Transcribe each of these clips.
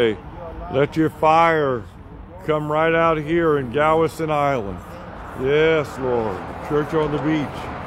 Hey, let your fire come right out here in Galveston Island. Yes, Lord. Church on the beach.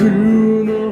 Into the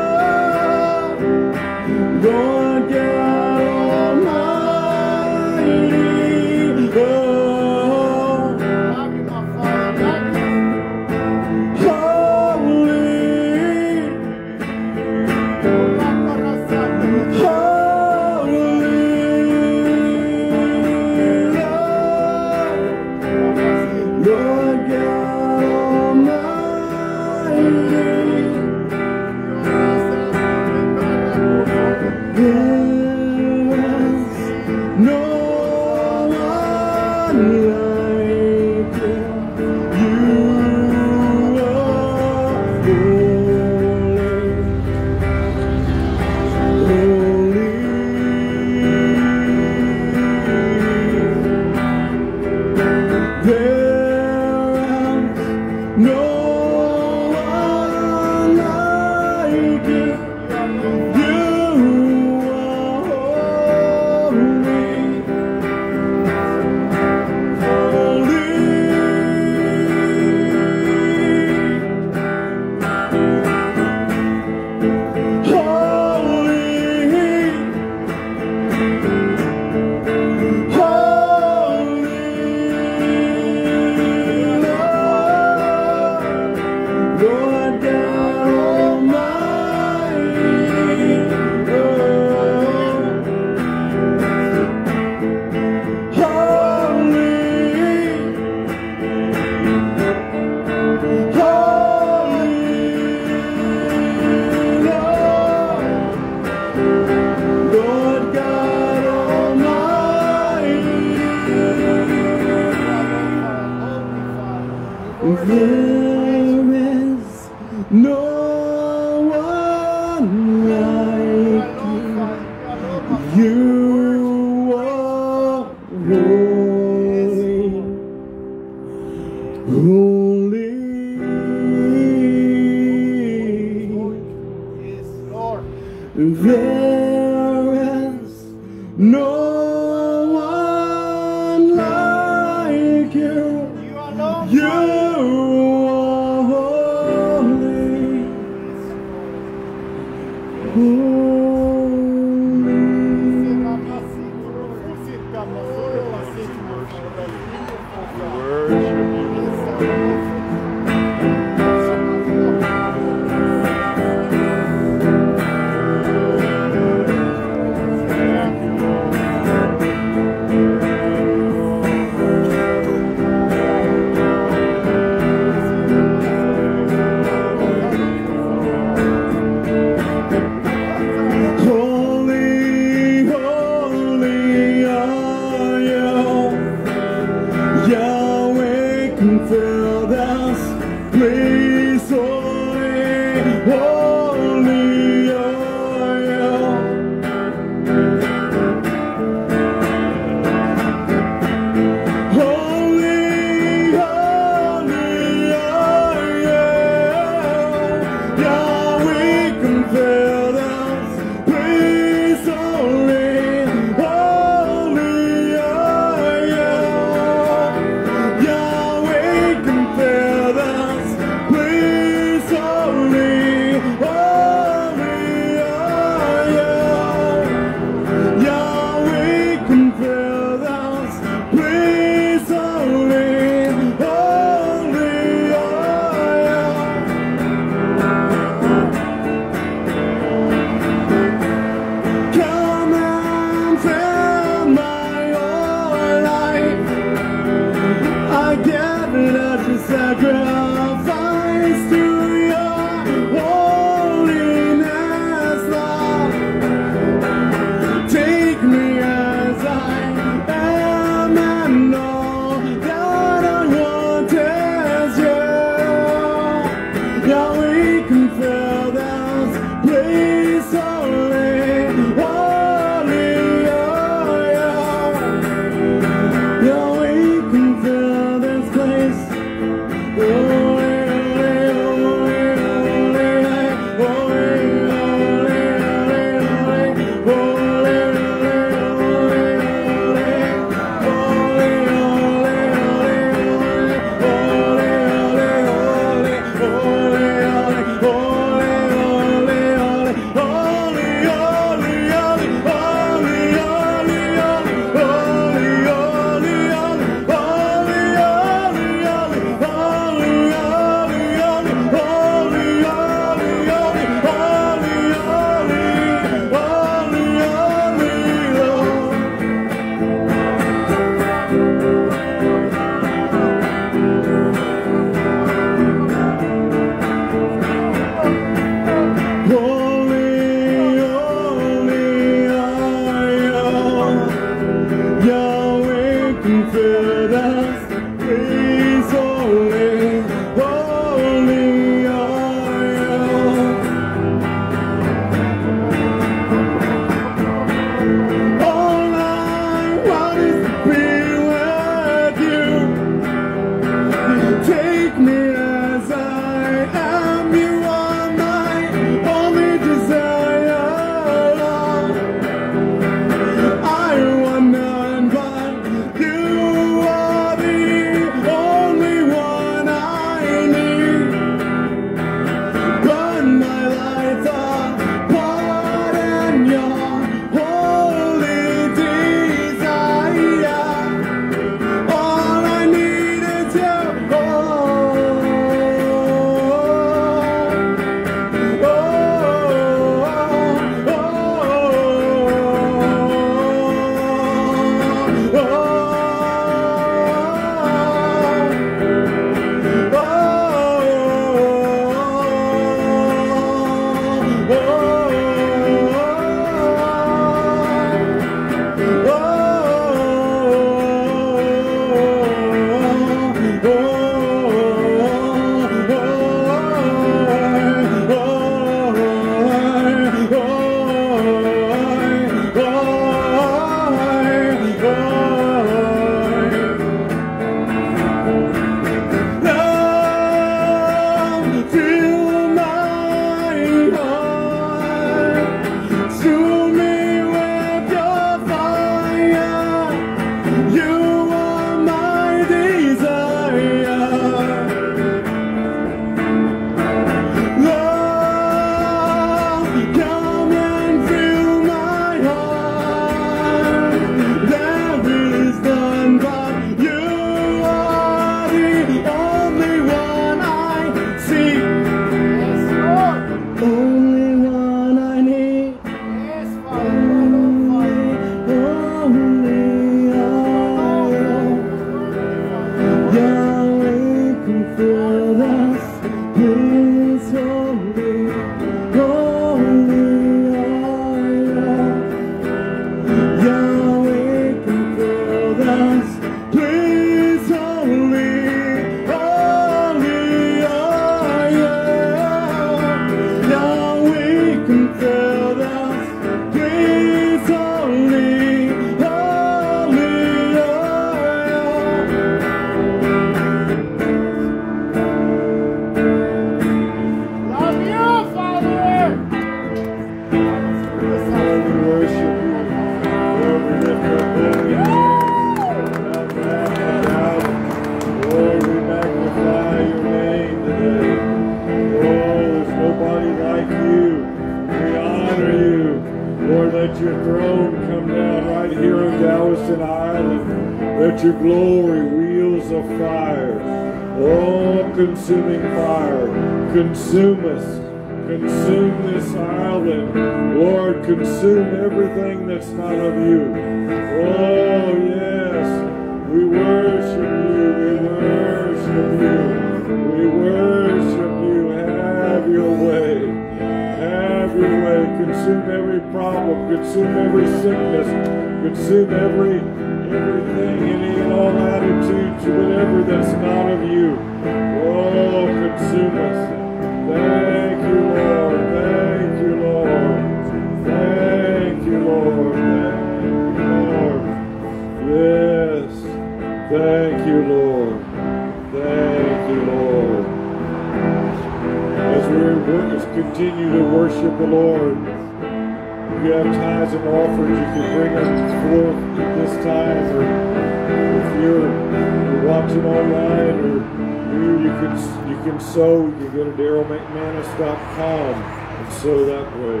and sow that way,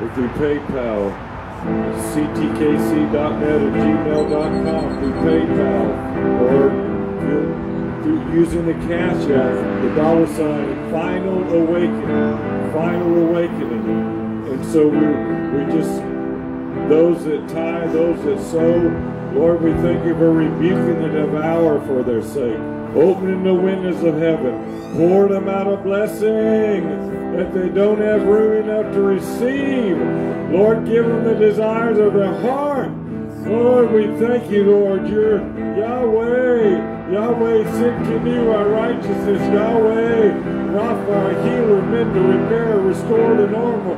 or through PayPal, ctkc.net at gmail.com through PayPal, or through using the Cash App, the dollar sign, Final Awakening, Final Awakening. And so we we just those that tie, those that sow. Lord, we thank you for rebuking the devourer for their sake, opening the windows of heaven, pour them out a blessing that they don't have room enough to receive. Lord, give them the desires of their heart. Lord, we thank you, Lord. You're Yahweh. Yahweh, Sidkenu, our righteousness. Yahweh, Rapha, our healer, mend to repair, restore to normal.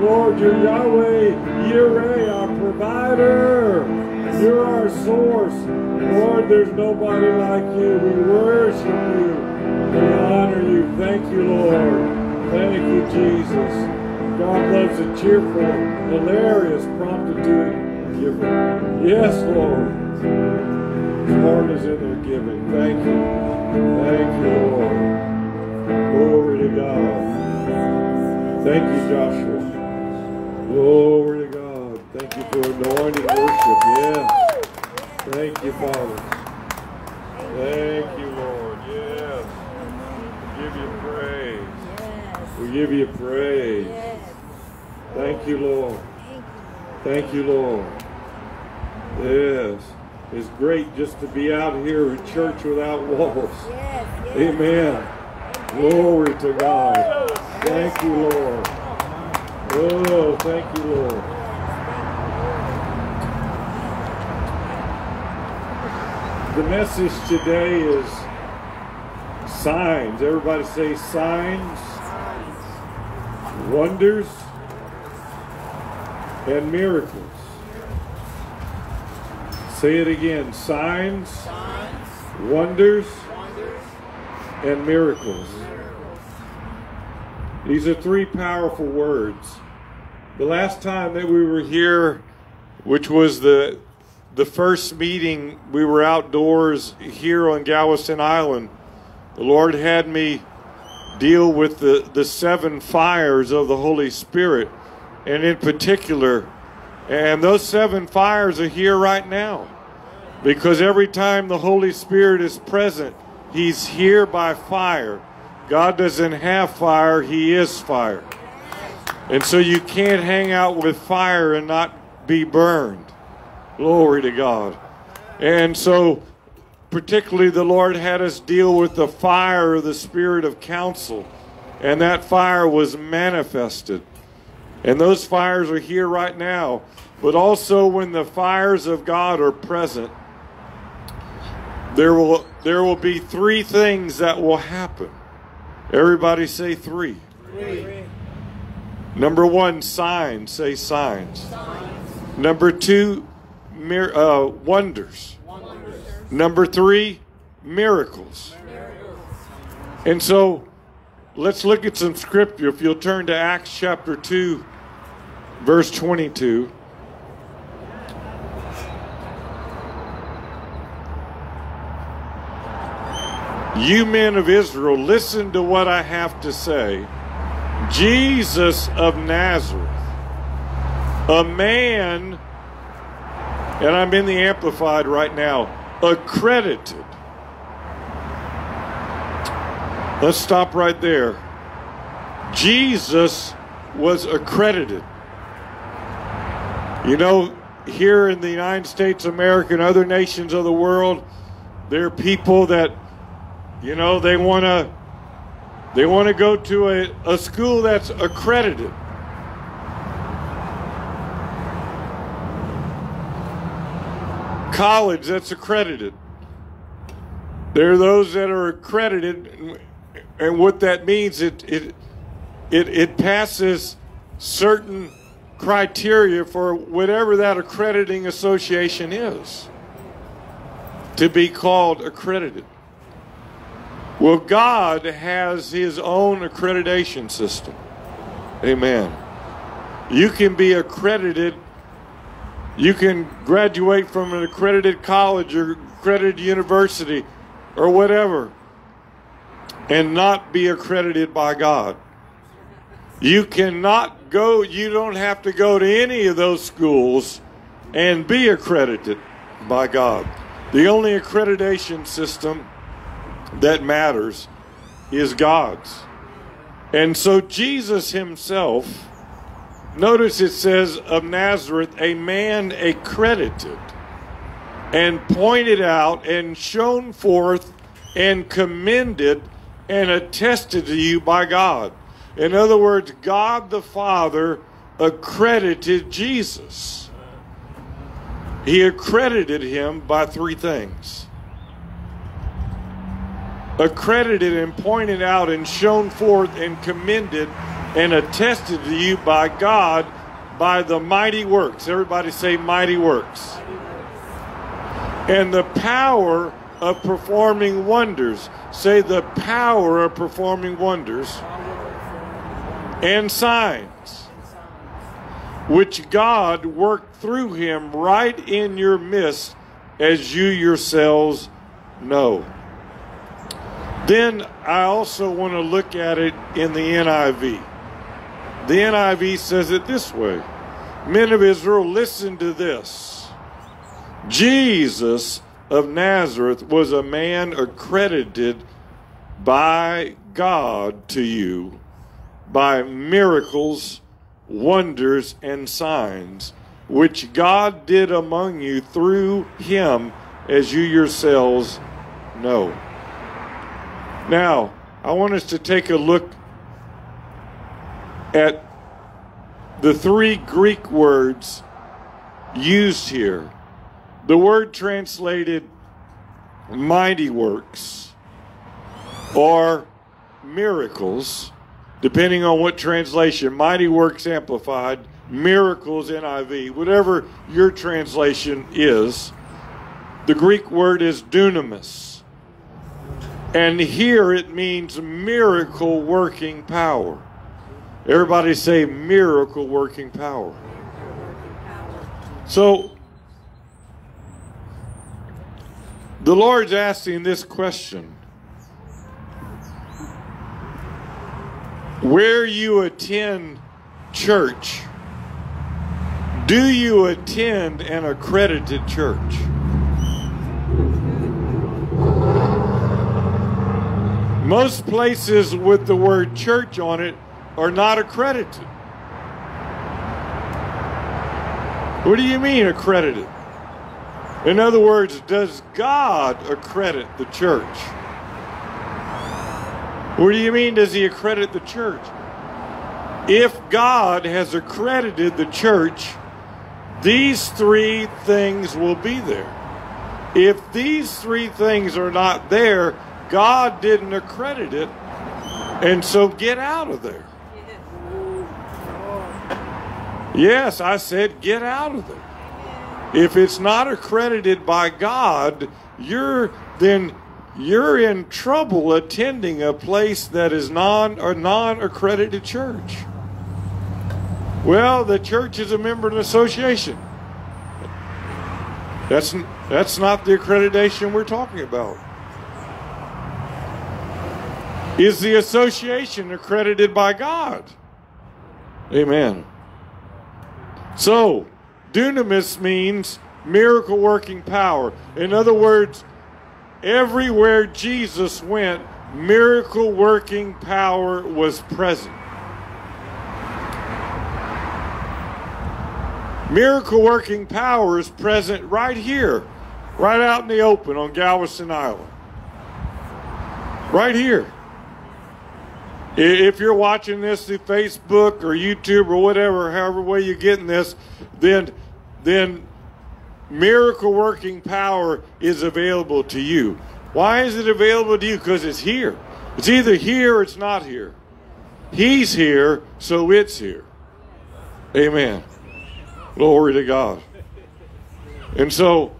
Lord, you're Yahweh, Yireh, our provider. You're our source. Lord, there's nobody like you. We worship you. We honor you. Thank you, Lord. Thank you, Jesus. God loves a cheerful, hilarious, promptitude giver. Yes, Lord. His heart is in their giving. Thank you. Thank you, Lord. Glory to God. Thank you, Joshua. Glory to God. Thank you for anointed worship. Yes. Thank you, Father. Thank you, Lord. Yes. We give you praise. We give you praise. Thank you, Lord. Thank you, Lord. Yes. It's great just to be out here in church without walls. Amen. Glory to God. Thank you, Lord. Oh, thank you, Lord. The message today is signs. Everybody say signs, wonders, and miracles. Say it again signs, wonders, and miracles. These are three powerful words. The last time that we were here, which was the the first meeting, we were outdoors here on Galveston Island. The Lord had me deal with the, the seven fires of the Holy Spirit, and in particular, and those seven fires are here right now. Because every time the Holy Spirit is present, He's here by fire. God doesn't have fire, He is fire. And so you can't hang out with fire and not be burned. Glory to God. And so, particularly, the Lord had us deal with the fire of the spirit of counsel. And that fire was manifested. And those fires are here right now. But also, when the fires of God are present, there will, there will be three things that will happen. Everybody say three. three. Number one, signs. Say signs. signs. Number two, mir- uh, wonders. wonders. Number three, miracles. miracles. And so let's look at some scripture. If you'll turn to Acts chapter 2, verse 22. You men of Israel, listen to what I have to say. Jesus of Nazareth, a man And I'm in the Amplified right now. Accredited. Let's stop right there. Jesus was accredited. You know, here in the United States of America and other nations of the world, there are people that, you know, they want to they want to go to a, a school that's accredited. College that's accredited. There are those that are accredited, and what that means, it, it, it, it passes certain criteria for whatever that accrediting association is to be called accredited. Well, God has His own accreditation system. Amen. You can be accredited, you can graduate from an accredited college or accredited university or whatever and not be accredited by God. You cannot go, you don't have to go to any of those schools and be accredited by God. The only accreditation system that matters is God's. And so Jesus himself, notice it says of Nazareth, a man accredited and pointed out and shown forth and commended and attested to you by God. In other words, God the Father accredited Jesus. He accredited him by three things accredited and pointed out and shown forth and commended and attested to you by God by the mighty works. Everybody say mighty works. And the power of performing wonders. Say the power of performing wonders and signs, which God worked through him right in your midst, as you yourselves know. Then I also want to look at it in the NIV. The NIV says it this way Men of Israel, listen to this. Jesus of Nazareth was a man accredited by God to you by miracles, wonders, and signs, which God did among you through him, as you yourselves know. Now, I want us to take a look at the three Greek words used here. The word translated mighty works or miracles, depending on what translation, mighty works amplified, miracles NIV, whatever your translation is. The Greek word is dunamis. And here it means miracle working power. Everybody say miracle working power. So, the Lord's asking this question Where you attend church, do you attend an accredited church? Most places with the word church on it are not accredited. What do you mean accredited? In other words, does God accredit the church? What do you mean, does He accredit the church? If God has accredited the church, these three things will be there. If these three things are not there, God didn't accredit it, and so get out of there. Yes, I said get out of there. If it's not accredited by God, you're then you're in trouble attending a place that is non or non-accredited church. Well, the church is a member of an association. That's that's not the accreditation we're talking about. Is the association accredited by God? Amen. So, dunamis means miracle working power. In other words, everywhere Jesus went, miracle working power was present. Miracle working power is present right here, right out in the open on Galveston Island. Right here. If you're watching this through Facebook or YouTube or whatever, however way you're getting this, then then miracle working power is available to you. Why is it available to you? Because it's here. It's either here or it's not here. He's here, so it's here. Amen. Glory to God. And so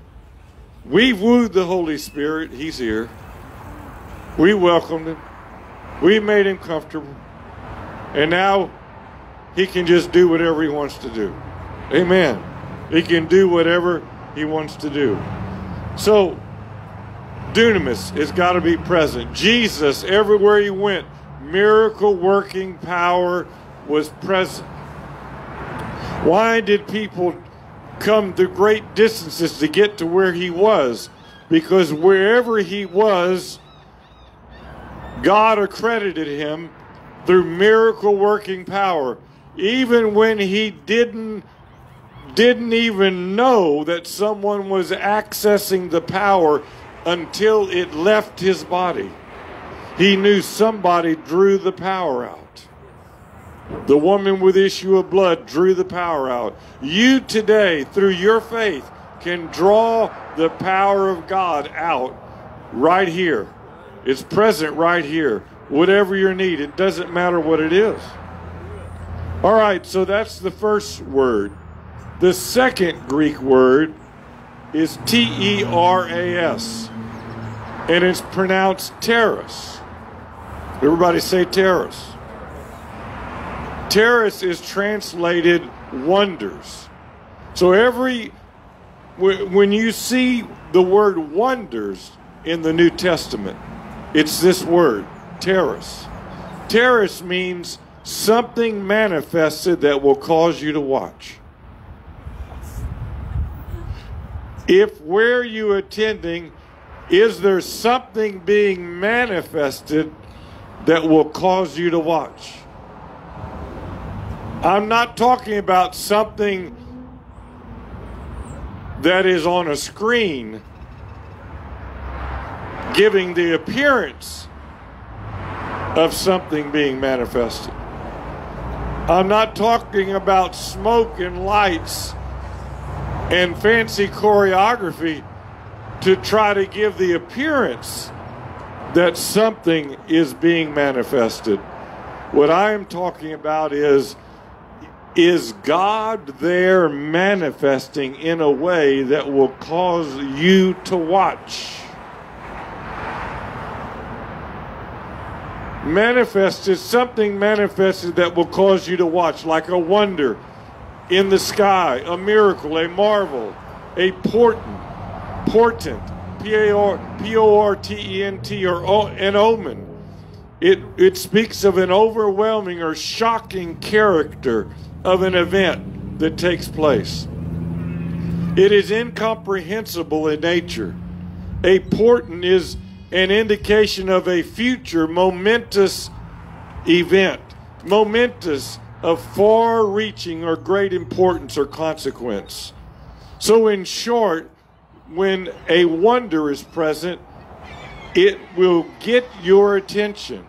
we've wooed the Holy Spirit. He's here. We welcomed him. We made him comfortable. And now he can just do whatever he wants to do. Amen. He can do whatever he wants to do. So, dunamis has got to be present. Jesus, everywhere he went, miracle working power was present. Why did people come to great distances to get to where he was? Because wherever he was, God accredited him through miracle working power. Even when he didn't didn't even know that someone was accessing the power until it left his body. He knew somebody drew the power out. The woman with issue of blood drew the power out. You today, through your faith, can draw the power of God out right here. It's present right here. Whatever your need, it doesn't matter what it is. All right, so that's the first word. The second Greek word is T E R A S, and it's pronounced terrace. Everybody say terrace. Terrace is translated wonders. So every when you see the word wonders in the New Testament, it's this word, terrace. Terrace means something manifested that will cause you to watch. If where you attending is there something being manifested that will cause you to watch? I'm not talking about something that is on a screen giving the appearance of something being manifested. I'm not talking about smoke and lights and fancy choreography to try to give the appearance that something is being manifested. What I am talking about is is God there manifesting in a way that will cause you to watch? Manifested, something manifested that will cause you to watch, like a wonder in the sky, a miracle, a marvel, a portent, portent, P O R T E N T, or an omen. It, it speaks of an overwhelming or shocking character of an event that takes place. It is incomprehensible in nature. A portent is an indication of a future momentous event, momentous of far reaching or great importance or consequence. So, in short, when a wonder is present, it will get your attention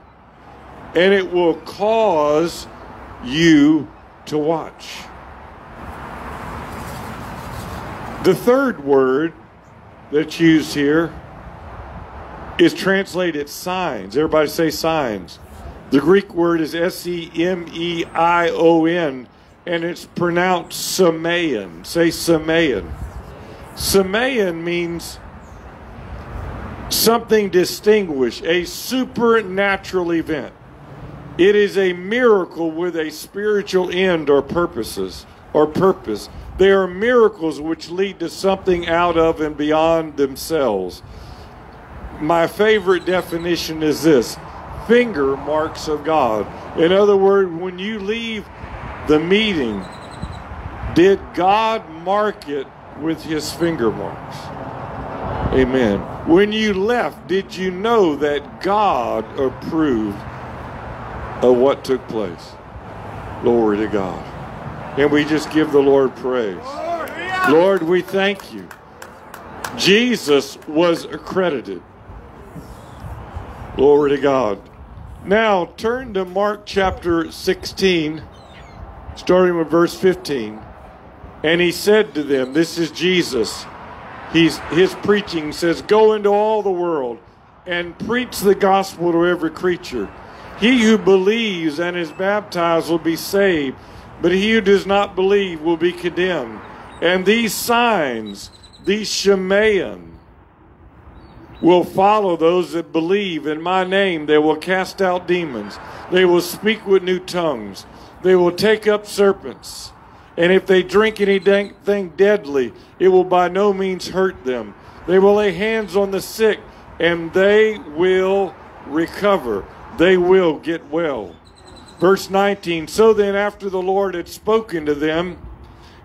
and it will cause you to watch. The third word that's used here is translated signs. Everybody say signs. The Greek word is S E M E I O N, and it's pronounced Semeion. Say Semeion. Semeion means something distinguished, a supernatural event. It is a miracle with a spiritual end or purposes or purpose. They are miracles which lead to something out of and beyond themselves. My favorite definition is this finger marks of God. In other words, when you leave the meeting, did God mark it with his finger marks. Amen. When you left, did you know that God approved of what took place? Glory to God. And we just give the Lord praise. Lord, we thank you. Jesus was accredited. Glory to God. Now turn to Mark chapter 16, starting with verse 15. And he said to them, This is Jesus. He's, his preaching says, Go into all the world and preach the gospel to every creature. He who believes and is baptized will be saved, but he who does not believe will be condemned. And these signs, these Shemaim, will follow those that believe in my name. They will cast out demons. They will speak with new tongues. They will take up serpents. And if they drink anything deadly, it will by no means hurt them. They will lay hands on the sick, and they will recover. They will get well. Verse 19 So then, after the Lord had spoken to them,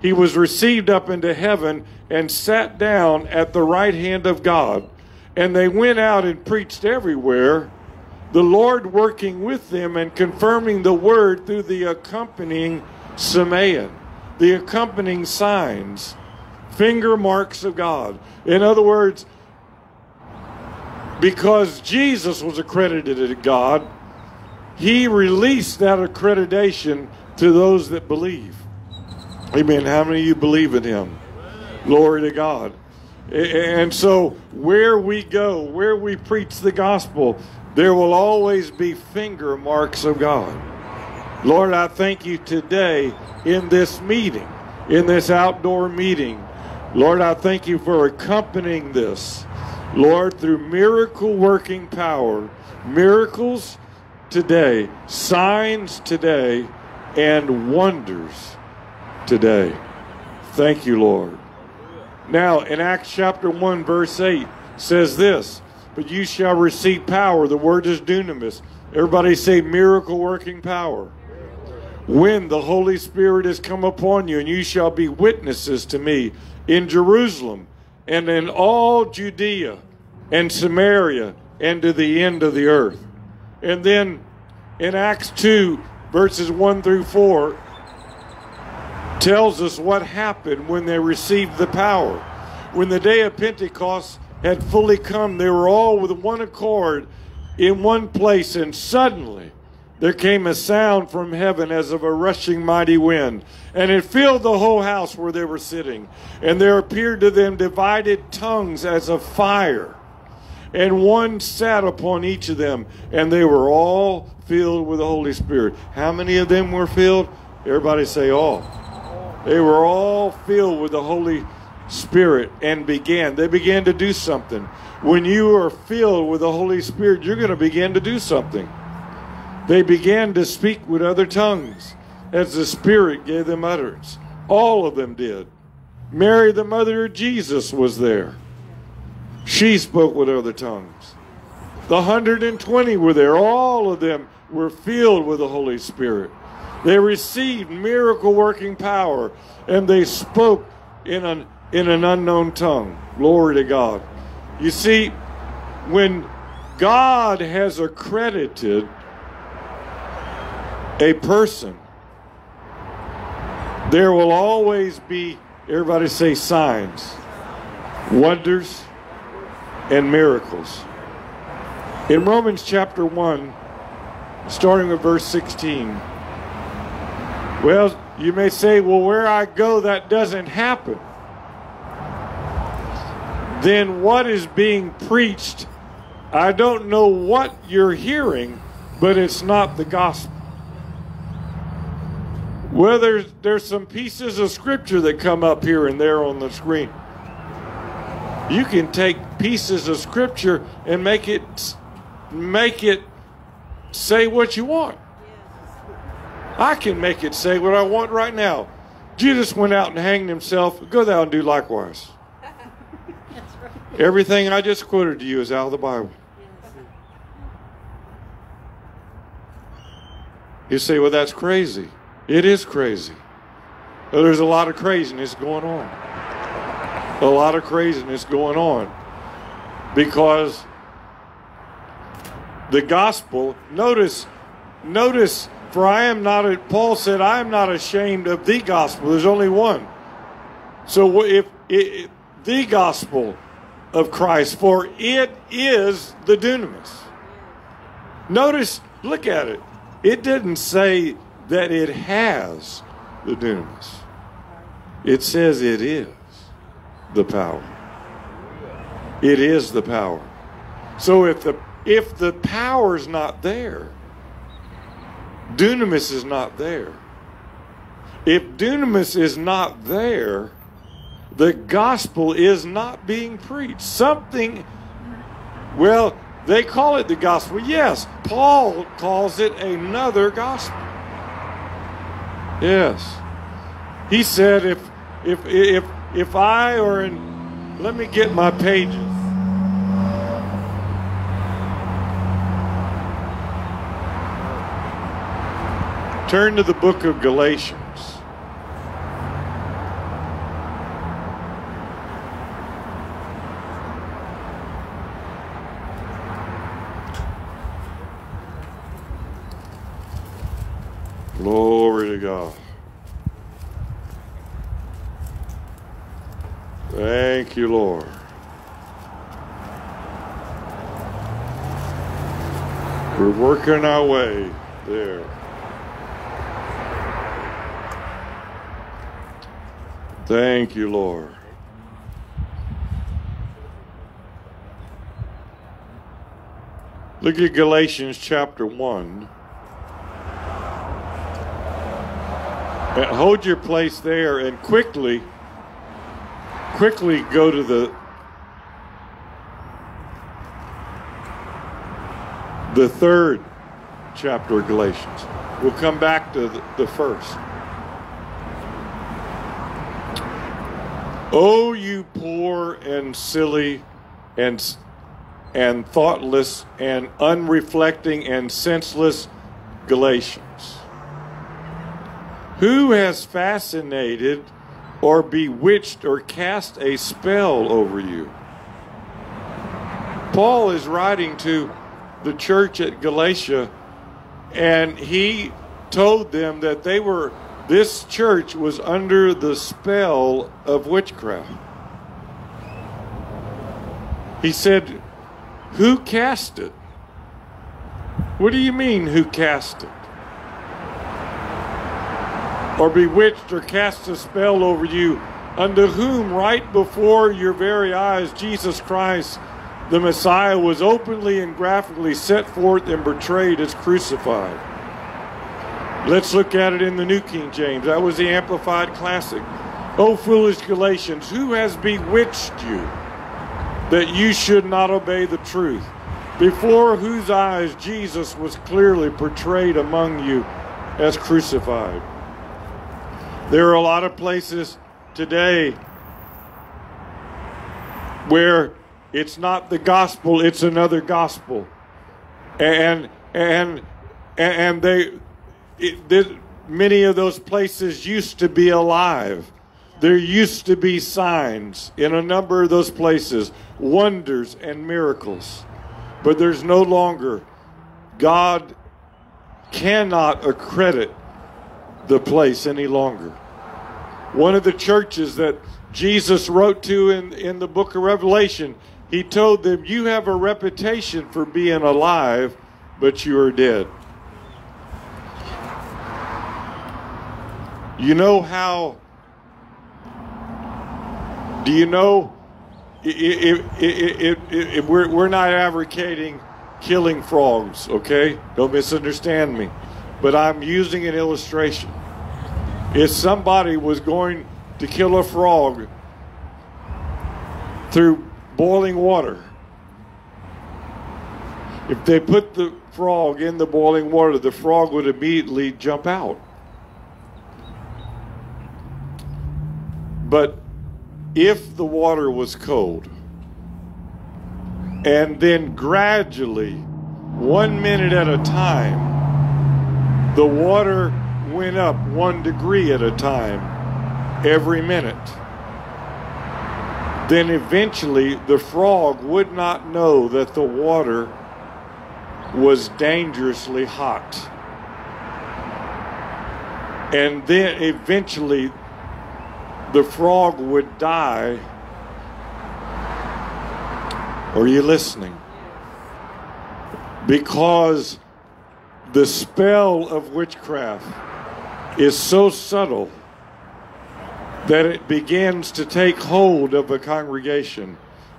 he was received up into heaven and sat down at the right hand of God. And they went out and preached everywhere, the Lord working with them and confirming the word through the accompanying Semeion the accompanying signs, finger marks of God. In other words, because Jesus was accredited to God, he released that accreditation to those that believe. Amen. How many of you believe in him? Glory to God. And so, where we go, where we preach the gospel, there will always be finger marks of God. Lord, I thank you today in this meeting, in this outdoor meeting. Lord, I thank you for accompanying this. Lord, through miracle working power, miracles today, signs today, and wonders today. Thank you, Lord. Now, in Acts chapter 1, verse 8, says this But you shall receive power. The word is dunamis. Everybody say miracle working power when the Holy Spirit has come upon you, and you shall be witnesses to me in Jerusalem and in all Judea and Samaria and to the end of the earth. And then in Acts 2, verses 1 through 4, tells us what happened when they received the power. When the day of Pentecost had fully come, they were all with one accord in one place, and suddenly there came a sound from heaven as of a rushing mighty wind, and it filled the whole house where they were sitting. And there appeared to them divided tongues as of fire, and one sat upon each of them, and they were all filled with the Holy Spirit. How many of them were filled? Everybody say all. They were all filled with the Holy Spirit and began. They began to do something. When you are filled with the Holy Spirit, you're going to begin to do something. They began to speak with other tongues as the Spirit gave them utterance. All of them did. Mary, the mother of Jesus, was there. She spoke with other tongues. The 120 were there. All of them were filled with the Holy Spirit. They received miracle working power and they spoke in an, in an unknown tongue. Glory to God. You see, when God has accredited a person, there will always be, everybody say signs, wonders, and miracles. In Romans chapter 1, starting with verse 16, well, you may say, well, where I go, that doesn't happen. Then what is being preached? I don't know what you're hearing, but it's not the gospel. Well, there's, there's some pieces of scripture that come up here and there on the screen. You can take pieces of scripture and make it make it say what you want. I can make it say what I want right now. Jesus went out and hanged himself. Go thou and do likewise. right. Everything I just quoted to you is out of the Bible. You say, well, that's crazy. It is crazy. There's a lot of craziness going on. a lot of craziness going on because the gospel notice notice for i am not a, paul said i am not ashamed of the gospel. There's only one. So if it, the gospel of christ for it is the dunamis. Notice look at it. It didn't say that it has the dunamis. It says it is the power. It is the power. So if the if the power's not there, dunamis is not there. If dunamis is not there, the gospel is not being preached. Something, well, they call it the gospel. Yes, Paul calls it another gospel. Yes. He said if if if if I or in let me get my pages. Turn to the book of Galatians. Glory to God. Thank you, Lord. We're working our way there. Thank you, Lord. Look at Galatians chapter 1. And hold your place there and quickly, quickly go to the the third chapter of Galatians. We'll come back to the, the first. Oh, you poor and silly and and thoughtless and unreflecting and senseless Galatians. Who has fascinated or bewitched or cast a spell over you? Paul is writing to the church at Galatia, and he told them that they were this church was under the spell of witchcraft. He said, Who cast it? What do you mean, who cast it? Or bewitched or cast a spell over you, unto whom right before your very eyes Jesus Christ, the Messiah, was openly and graphically set forth and portrayed as crucified. Let's look at it in the New King James. That was the Amplified Classic. O foolish Galatians, who has bewitched you that you should not obey the truth? Before whose eyes Jesus was clearly portrayed among you as crucified. There are a lot of places today where it's not the gospel, it's another gospel. And and and they it, many of those places used to be alive. There used to be signs in a number of those places, wonders and miracles. But there's no longer. God cannot accredit the place any longer. One of the churches that Jesus wrote to in, in the book of Revelation, he told them, You have a reputation for being alive, but you are dead. You know how? Do you know? If, we're, we're not advocating killing frogs, okay? Don't misunderstand me. But I'm using an illustration. If somebody was going to kill a frog through boiling water, if they put the frog in the boiling water, the frog would immediately jump out. But if the water was cold, and then gradually, one minute at a time, the water went up one degree at a time every minute. then eventually the frog would not know that the water was dangerously hot. And then eventually the frog would die. Are you listening? Because the spell of witchcraft is so subtle that it begins to take hold of a congregation,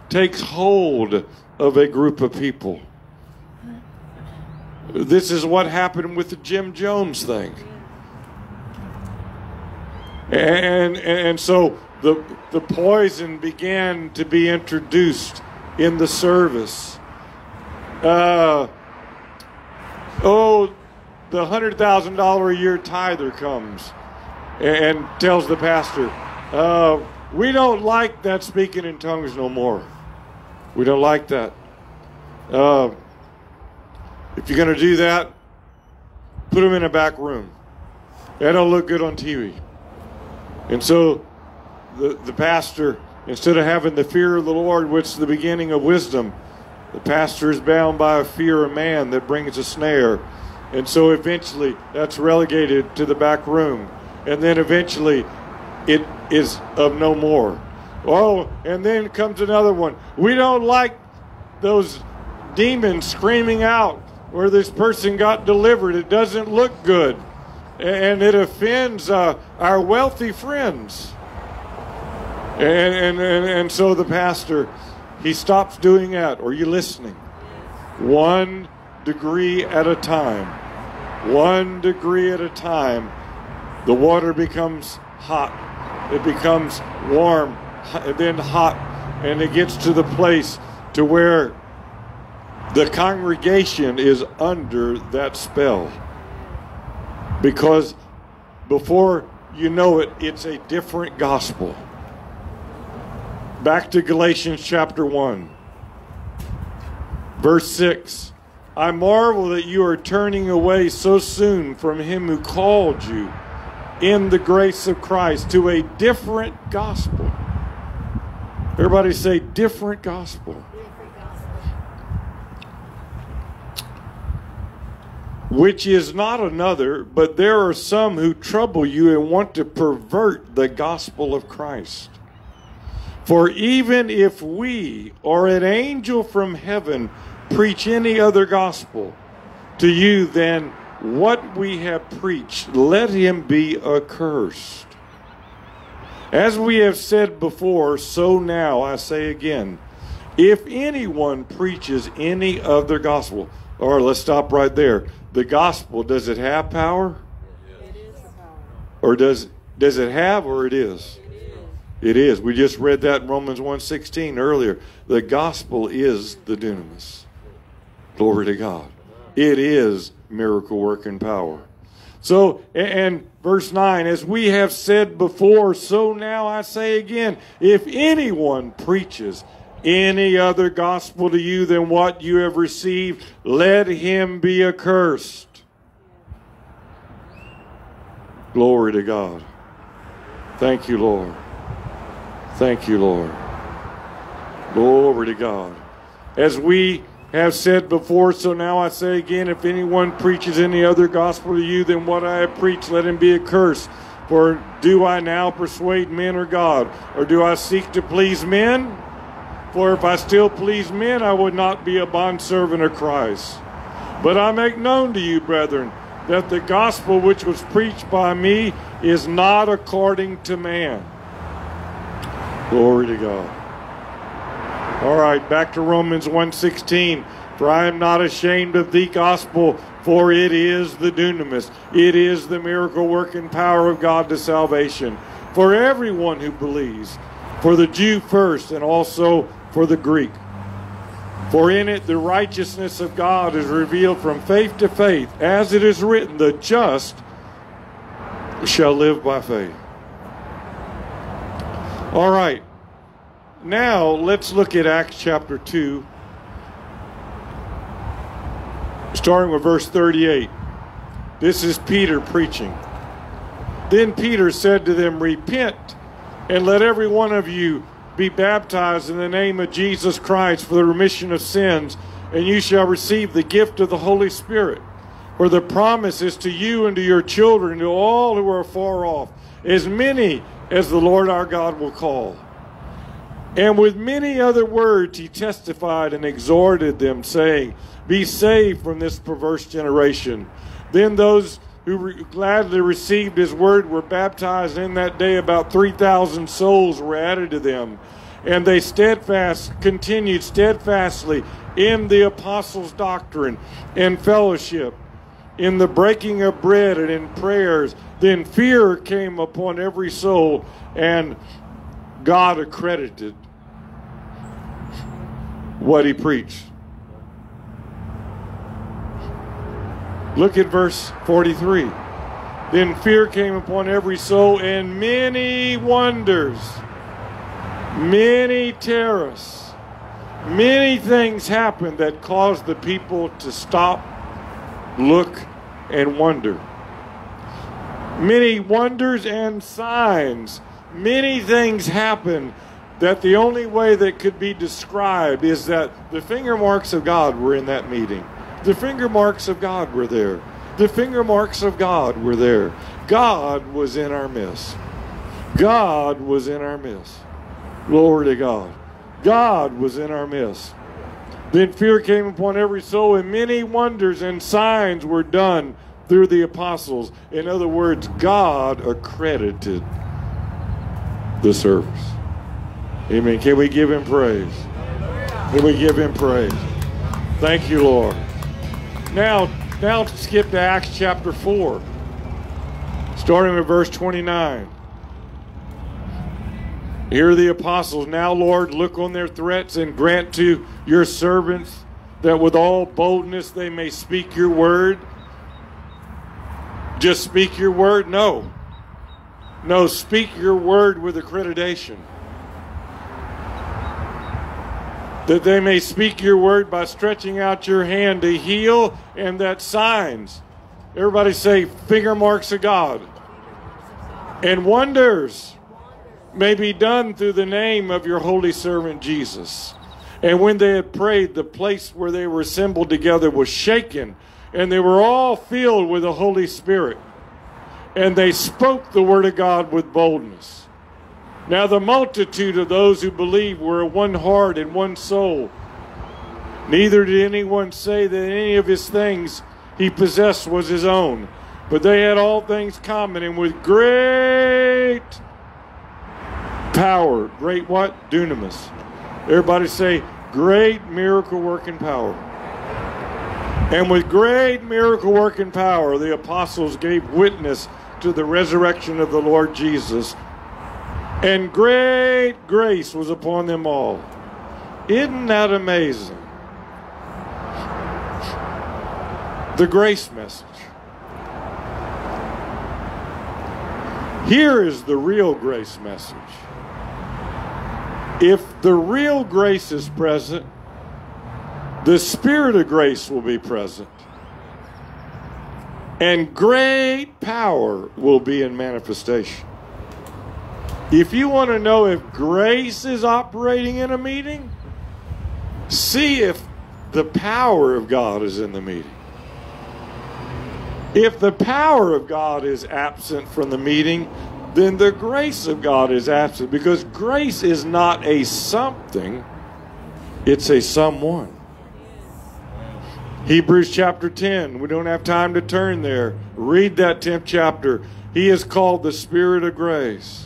takes hold of a group of people. This is what happened with the Jim Jones thing. And, and so the, the poison began to be introduced in the service. Uh, oh, the $100,000 a year tither comes and tells the pastor, uh, We don't like that speaking in tongues no more. We don't like that. Uh, if you're going to do that, put them in a back room. That don't look good on TV. And so the, the pastor, instead of having the fear of the Lord, which is the beginning of wisdom, the pastor is bound by a fear of man that brings a snare. And so eventually that's relegated to the back room. And then eventually it is of no more. Oh, and then comes another one. We don't like those demons screaming out where this person got delivered. It doesn't look good. And it offends uh, our wealthy friends. And, and, and, and so the pastor, he stops doing that. Are you listening? One degree at a time. One degree at a time. The water becomes hot. It becomes warm, then hot, and it gets to the place to where the congregation is under that spell. Because before you know it, it's a different gospel. Back to Galatians chapter 1, verse 6. I marvel that you are turning away so soon from him who called you in the grace of Christ to a different gospel. Everybody say, different gospel. Which is not another, but there are some who trouble you and want to pervert the gospel of Christ. For even if we or an angel from heaven preach any other gospel to you than what we have preached, let him be accursed. As we have said before, so now I say again if anyone preaches any other gospel, or let's stop right there. The gospel, does it have power? It is power. Or does does it have or it is? It is. We just read that in Romans 1:16 earlier. The gospel is the dunamis. Glory to God. It is miracle working power. So, and verse 9, as we have said before, so now I say again, if anyone preaches any other gospel to you than what you have received, let him be accursed. Glory to God. Thank you, Lord. Thank you, Lord. Glory to God. As we have said before, so now I say again if anyone preaches any other gospel to you than what I have preached, let him be accursed. For do I now persuade men or God? Or do I seek to please men? For if I still please men, I would not be a bondservant of Christ. But I make known to you, brethren, that the gospel which was preached by me is not according to man. Glory to God. All right, back to Romans 1:16. For I am not ashamed of the gospel, for it is the dunamis. It is the miracle working power of God to salvation for everyone who believes, for the Jew first and also for the Greek. For in it the righteousness of God is revealed from faith to faith, as it is written, the just shall live by faith. All right. Now let's look at Acts chapter 2, starting with verse 38. This is Peter preaching. Then Peter said to them, Repent and let every one of you be baptized in the name of Jesus Christ for the remission of sins, and you shall receive the gift of the Holy Spirit. For the promise is to you and to your children, to all who are far off, as many as the Lord our God will call. And with many other words he testified and exhorted them, saying, Be saved from this perverse generation. Then those who re- gladly received his word were baptized. In that day, about 3,000 souls were added to them. And they steadfast, continued steadfastly in the apostles' doctrine and fellowship, in the breaking of bread and in prayers. Then fear came upon every soul, and God accredited what he preached. Look at verse 43. Then fear came upon every soul, and many wonders, many terrors, many things happened that caused the people to stop, look, and wonder. Many wonders and signs, many things happened that the only way that could be described is that the finger marks of God were in that meeting. The finger marks of God were there. The finger marks of God were there. God was in our midst. God was in our midst. Glory to God. God was in our midst. Then fear came upon every soul, and many wonders and signs were done through the apostles. In other words, God accredited the service. Amen. Can we give him praise? Can we give him praise? Thank you, Lord. Now, now skip to Acts chapter 4, starting with verse 29. Here are the apostles. Now, Lord, look on their threats and grant to your servants that with all boldness they may speak your word. Just speak your word? No. No, speak your word with accreditation. That they may speak your word by stretching out your hand to heal, and that signs. Everybody say, finger marks of God. And wonders may be done through the name of your holy servant Jesus. And when they had prayed, the place where they were assembled together was shaken, and they were all filled with the Holy Spirit. And they spoke the word of God with boldness. Now the multitude of those who believed were one heart and one soul. Neither did anyone say that any of his things he possessed was his own, but they had all things common, and with great power, great what? Dunamis. Everybody say, great miracle working power. And with great miracle working power, the apostles gave witness to the resurrection of the Lord Jesus and great grace was upon them all. Isn't that amazing? The grace message. Here is the real grace message. If the real grace is present, the Spirit of grace will be present. And great power will be in manifestation. If you want to know if grace is operating in a meeting, see if the power of God is in the meeting. If the power of God is absent from the meeting, then the grace of God is absent because grace is not a something, it's a someone. Hebrews chapter 10, we don't have time to turn there. Read that 10th chapter. He is called the Spirit of grace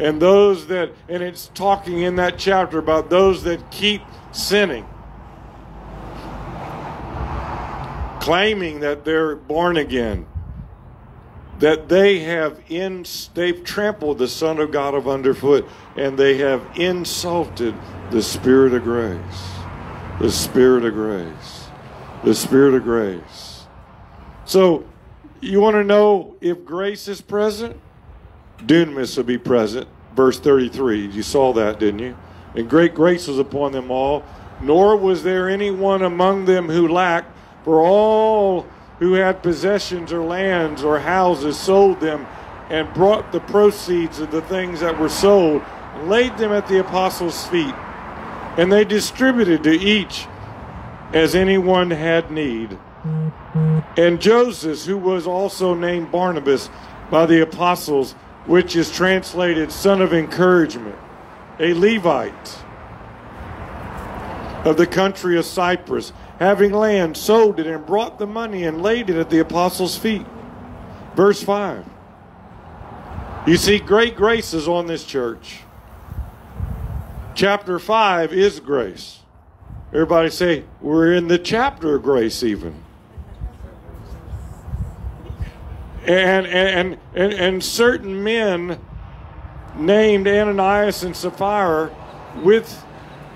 and those that, and it's talking in that chapter about those that keep sinning, claiming that they're born again, that they have in, they've trampled the Son of God of underfoot, and they have insulted the Spirit of grace. The Spirit of grace. The Spirit of grace. So, you want to know if grace is present? Dunamis will be present. Verse 33. You saw that, didn't you? And great grace was upon them all, nor was there anyone among them who lacked, for all who had possessions or lands or houses sold them and brought the proceeds of the things that were sold laid them at the apostles' feet, and they distributed to each as anyone had need. And Joseph, who was also named Barnabas by the apostles, which is translated son of encouragement, a Levite of the country of Cyprus, having land, sold it and brought the money and laid it at the apostles' feet. Verse 5. You see, great grace is on this church. Chapter 5 is grace. Everybody say, we're in the chapter of grace, even. And, and, and, and certain men named Ananias and Sapphira with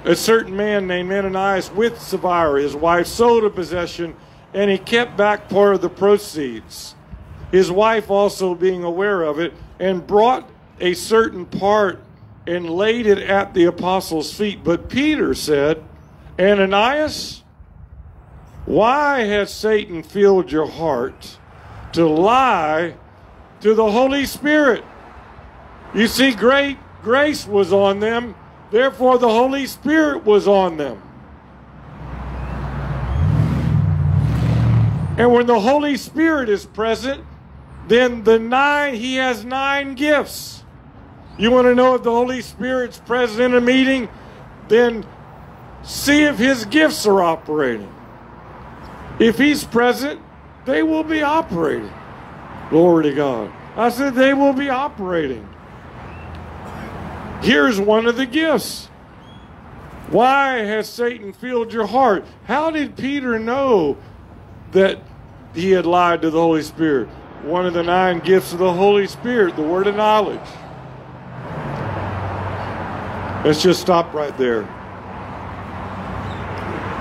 a certain man named Ananias with Sapphira, his wife, sold a possession and he kept back part of the proceeds. His wife also being aware of it and brought a certain part and laid it at the apostles' feet. But Peter said, Ananias, why has Satan filled your heart to lie to the Holy Spirit? You see, great grace was on them, therefore, the Holy Spirit was on them. And when the Holy Spirit is present, then the nine, he has nine gifts. You want to know if the Holy Spirit's present in a meeting? Then see if his gifts are operating. If he's present, they will be operating. Glory to God. I said they will be operating. Here's one of the gifts. Why has Satan filled your heart? How did Peter know that he had lied to the Holy Spirit? One of the nine gifts of the Holy Spirit, the word of knowledge. Let's just stop right there.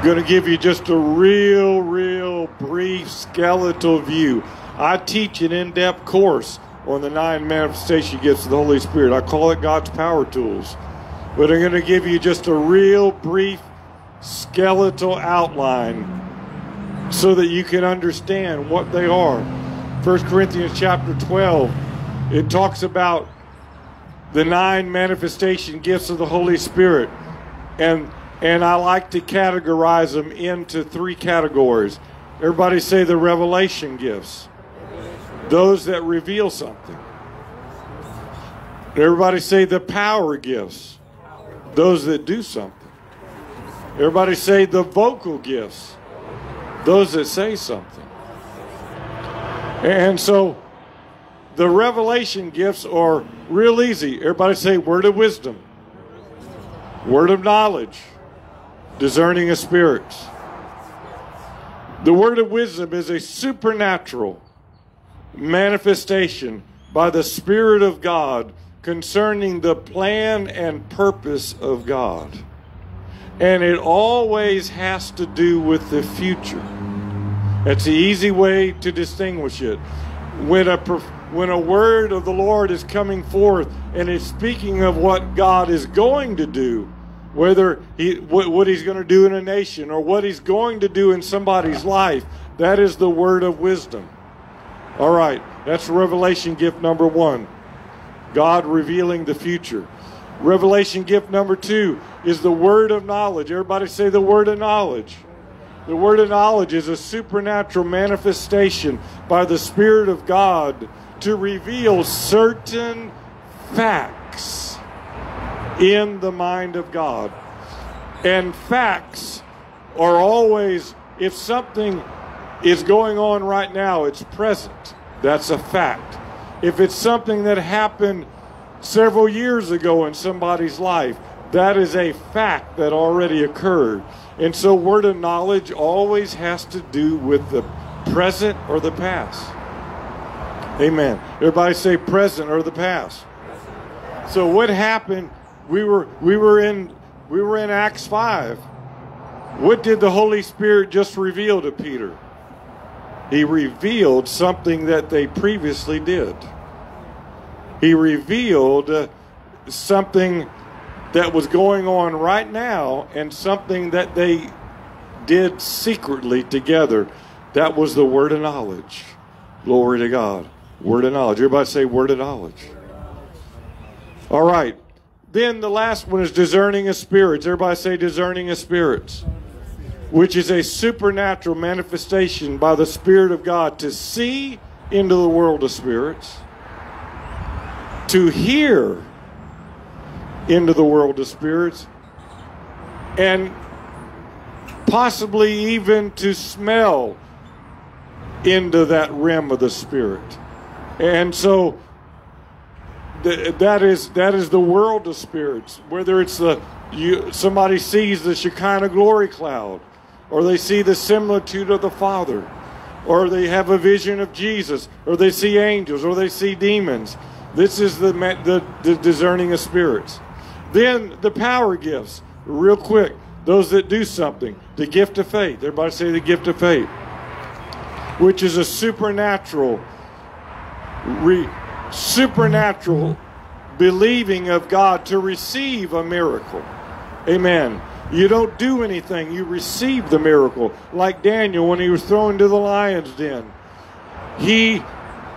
Going to give you just a real, real brief skeletal view. I teach an in depth course on the nine manifestation gifts of the Holy Spirit. I call it God's power tools. But I'm going to give you just a real brief skeletal outline so that you can understand what they are. 1 Corinthians chapter 12, it talks about the nine manifestation gifts of the Holy Spirit. And and I like to categorize them into three categories. Everybody say the revelation gifts. Those that reveal something. Everybody say the power gifts. Those that do something. Everybody say the vocal gifts. Those that say something. And so the revelation gifts are real easy. Everybody say word of wisdom, word of knowledge, discerning of spirits. The word of wisdom is a supernatural manifestation by the Spirit of God concerning the plan and purpose of God. And it always has to do with the future. It's the easy way to distinguish it. When a, when a word of the Lord is coming forth and is speaking of what God is going to do, whether he, what, he's going to do in a nation or what he's going to do in somebody's life, that is the word of wisdom. All right, that's revelation gift number one. God revealing the future. Revelation gift number two is the word of knowledge. Everybody say the word of knowledge. The word of knowledge is a supernatural manifestation by the Spirit of God to reveal certain facts in the mind of God. And facts are always, if something is going on right now, it's present. That's a fact. If it's something that happened several years ago in somebody's life, that is a fact that already occurred. And so, word of knowledge always has to do with the present or the past. Amen. Everybody say present or the past. So, what happened? We were we were in we were in Acts five. What did the Holy Spirit just reveal to Peter? He revealed something that they previously did. He revealed uh, something that was going on right now and something that they did secretly together. That was the word of knowledge. Glory to God. Word of knowledge. Everybody say word of knowledge. All right. Then the last one is discerning of spirits. Everybody say discerning of spirits, which is a supernatural manifestation by the Spirit of God to see into the world of spirits, to hear into the world of spirits, and possibly even to smell into that realm of the spirit. And so th- that is that is the world of spirits. Whether it's the you somebody sees the Shekinah glory cloud, or they see the similitude of the Father, or they have a vision of Jesus, or they see angels, or they see demons. This is the the, the discerning of spirits. Then the power gifts, real quick. Those that do something, the gift of faith. Everybody say the gift of faith, which is a supernatural, re, supernatural believing of God to receive a miracle. Amen. You don't do anything, you receive the miracle. Like Daniel when he was thrown to the lion's den. He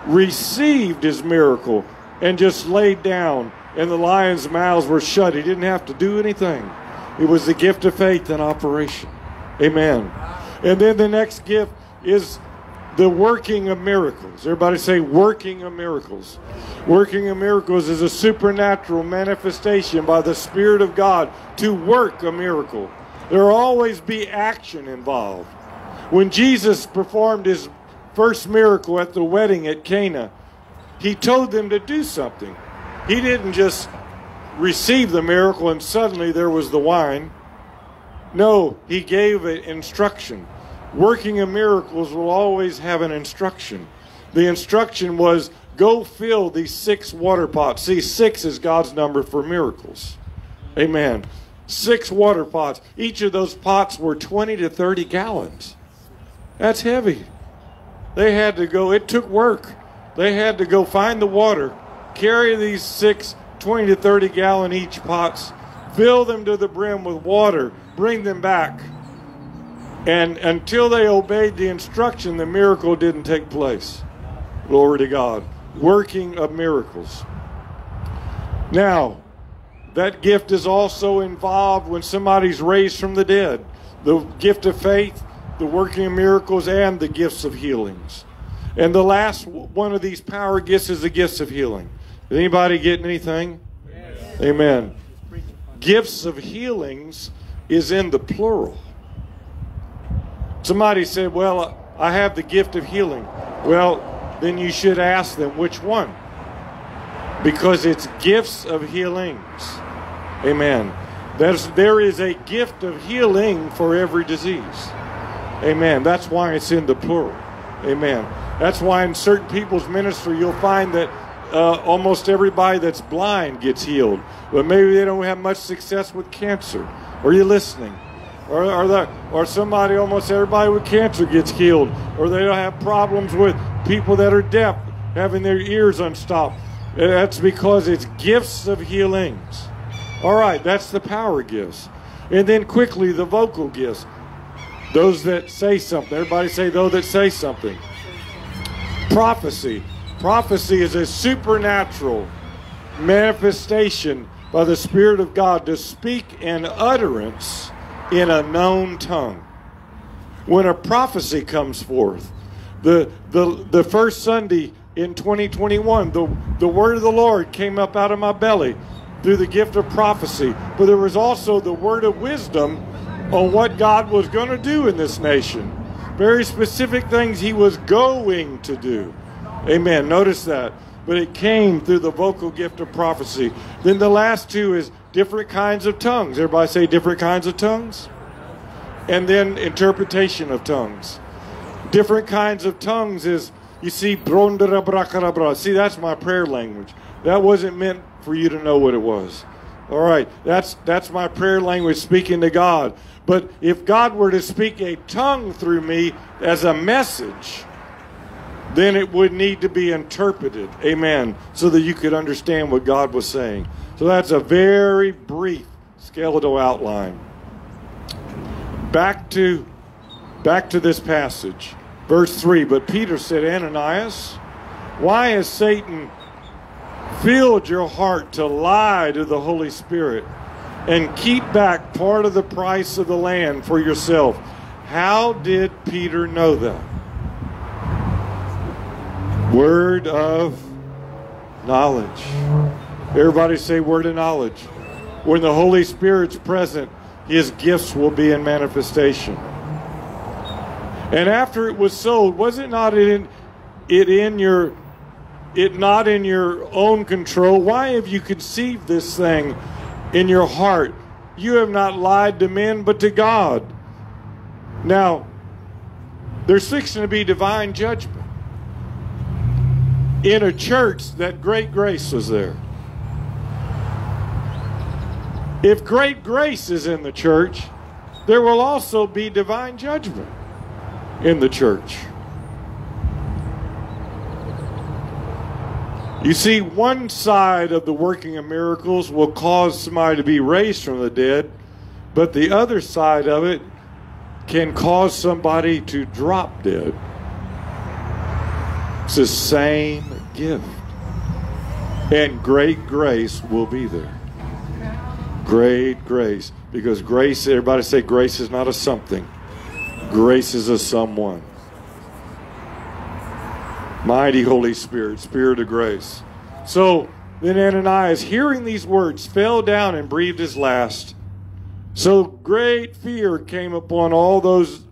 received his miracle and just laid down, and the lions' mouths were shut. He didn't have to do anything. It was the gift of faith in operation. Amen. And then the next gift is the working of miracles. Everybody say, working of miracles. Working of miracles is a supernatural manifestation by the Spirit of God to work a miracle. There will always be action involved. When Jesus performed his first miracle at the wedding at Cana, he told them to do something. He didn't just receive the miracle and suddenly there was the wine. No, he gave it instruction. Working of miracles will always have an instruction. The instruction was go fill these six water pots. See, six is God's number for miracles. Amen. Six water pots. Each of those pots were 20 to 30 gallons. That's heavy. They had to go, it took work. They had to go find the water, carry these six 20 to 30 gallon each pots, fill them to the brim with water, bring them back. And until they obeyed the instruction, the miracle didn't take place. Glory to God. Working of miracles. Now, that gift is also involved when somebody's raised from the dead. The gift of faith, the working of miracles, and the gifts of healings. And the last one of these power gifts is the gifts of healing. Is anybody getting anything? Yes. Amen. Gifts of healings is in the plural. Somebody said, Well, I have the gift of healing. Well, then you should ask them which one. Because it's gifts of healings. Amen. There's, there is a gift of healing for every disease. Amen. That's why it's in the plural. Amen. That's why in certain people's ministry you'll find that uh, almost everybody that's blind gets healed, but maybe they don't have much success with cancer. Are you listening? Or, or, the, or somebody, almost everybody with cancer gets healed, or they don't have problems with people that are deaf having their ears unstopped. That's because it's gifts of healings. All right, that's the power gifts. And then quickly, the vocal gifts. Those that say something. Everybody say, those that say something. Prophecy. Prophecy is a supernatural manifestation by the Spirit of God to speak an utterance in a known tongue. When a prophecy comes forth, the, the, the first Sunday in 2021, the, the word of the Lord came up out of my belly through the gift of prophecy. But there was also the word of wisdom on what God was going to do in this nation. Very specific things he was going to do. Amen. Notice that. But it came through the vocal gift of prophecy. Then the last two is different kinds of tongues. Everybody say different kinds of tongues? And then interpretation of tongues. Different kinds of tongues is, you see, see, that's my prayer language. That wasn't meant for you to know what it was. All right, that's that's my prayer language speaking to God. But if God were to speak a tongue through me as a message, then it would need to be interpreted. Amen. So that you could understand what God was saying. So that's a very brief skeletal outline. Back to back to this passage. Verse 3, but Peter said, Ananias, why has Satan filled your heart to lie to the Holy Spirit and keep back part of the price of the land for yourself. How did Peter know that? Word of knowledge. Everybody say word of knowledge. When the Holy Spirit's present, his gifts will be in manifestation. And after it was sold, was it not in it in your it not in your own control? Why have you conceived this thing in your heart? You have not lied to men but to God. Now, there's fixing to be divine judgment. In a church that great grace was there. If great grace is in the church, there will also be divine judgment in the church. You see, one side of the working of miracles will cause somebody to be raised from the dead, but the other side of it can cause somebody to drop dead. It's the same gift. And great grace will be there. Great grace. Because grace, everybody say grace is not a something, grace is a someone. Mighty Holy Spirit, Spirit of grace. So then Ananias, hearing these words, fell down and breathed his last. So great fear came upon all those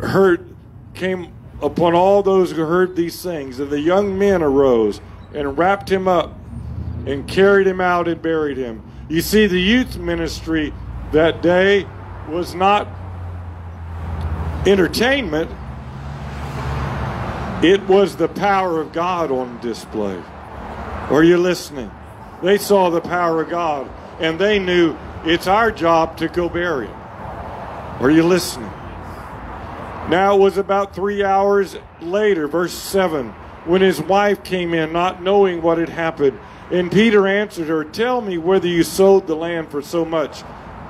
heard came upon all those who heard these things, and the young men arose and wrapped him up and carried him out and buried him. You see, the youth ministry that day was not entertainment, it was the power of God on display. Are you listening? They saw the power of God and they knew it's our job to go bury him. Are you listening? Now it was about three hours later, verse 7, when his wife came in, not knowing what had happened. And Peter answered her, Tell me whether you sold the land for so much.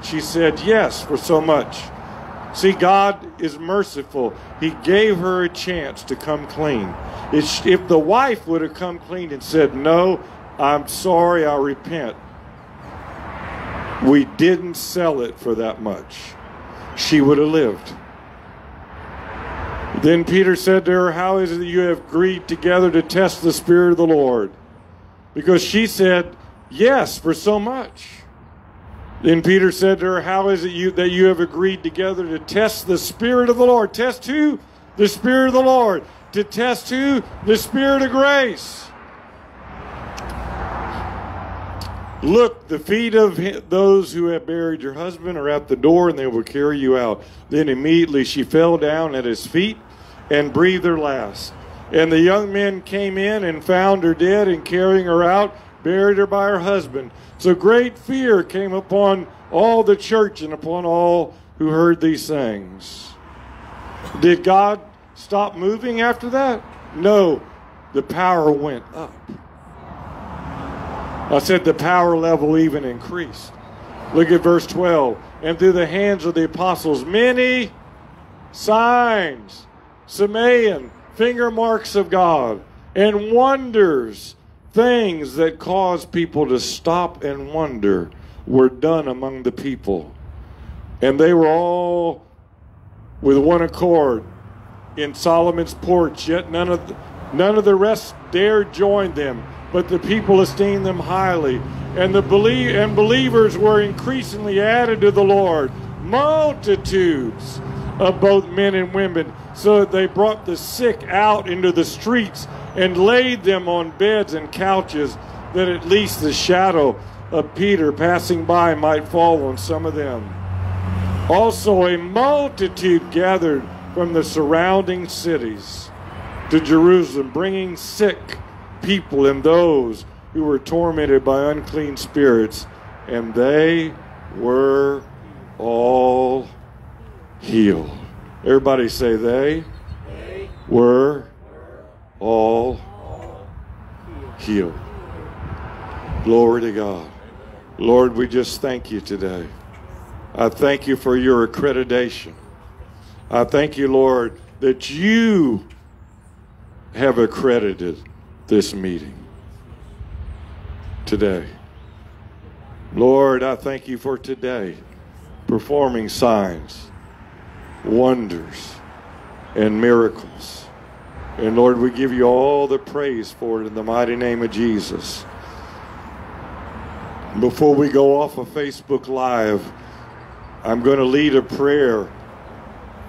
She said, Yes, for so much. See, God is merciful. He gave her a chance to come clean. If the wife would have come clean and said, No, I'm sorry, I repent, we didn't sell it for that much, she would have lived. Then Peter said to her, How is it that you have agreed together to test the Spirit of the Lord? Because she said, Yes, for so much. Then Peter said to her, How is it you, that you have agreed together to test the Spirit of the Lord? Test who? The Spirit of the Lord. To test who? The Spirit of grace. Look, the feet of those who have buried your husband are at the door, and they will carry you out. Then immediately she fell down at his feet and breathed her last. And the young men came in and found her dead, and carrying her out, buried her by her husband. So great fear came upon all the church and upon all who heard these things. Did God stop moving after that? No, the power went up. I said the power level even increased. Look at verse 12. And through the hands of the apostles, many signs, Semeion, finger marks of God, and wonders, things that cause people to stop and wonder, were done among the people. And they were all with one accord in Solomon's porch, yet none of the, none of the rest dared join them but the people esteemed them highly. And the belie- and believers were increasingly added to the Lord, multitudes of both men and women, so they brought the sick out into the streets and laid them on beds and couches, that at least the shadow of Peter passing by might fall on some of them. Also, a multitude gathered from the surrounding cities to Jerusalem, bringing sick people and those who were tormented by unclean spirits, and they were all healed. Everybody say they, they were all healed. Glory to God. Lord, we just thank you today. I thank you for your accreditation. I thank you, Lord, that you have accredited this meeting. today. Lord, I thank you for today performing signs, wonders, and miracles. And Lord, we give you all the praise for it in the mighty name of Jesus. Before we go off of Facebook Live, I'm going to lead a prayer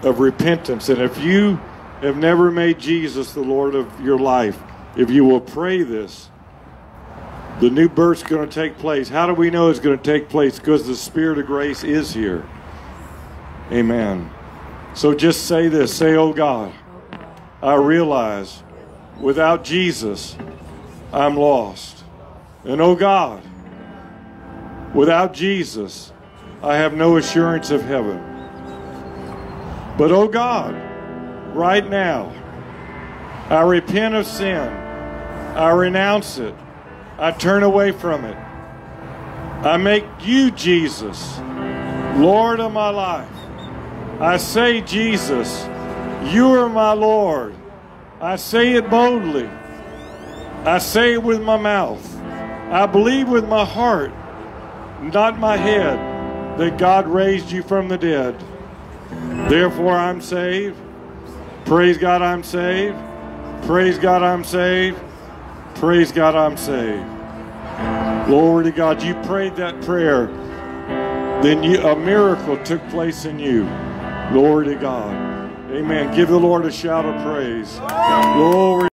of repentance. And if you have never made Jesus the Lord of your life, if you will pray this, the new birth's going to take place. How do we know it's going to take place? Because the Spirit of grace is here. Amen. So just say this say, Oh God, I realize without Jesus, I'm lost. And oh God, without Jesus, I have no assurance of heaven. But oh God, right now, I repent of sin. I renounce it. I turn away from it. I make you, Jesus, Lord of my life. I say, Jesus, you are my Lord. I say it boldly. I say it with my mouth. I believe with my heart, not my head, that God raised you from the dead. Therefore, I'm saved. Praise God, I'm saved. Praise God, I'm saved. Praise God, I'm saved. Glory to God. You prayed that prayer. Then you, a miracle took place in you. Glory to God. Amen. Give the Lord a shout of praise. Glory.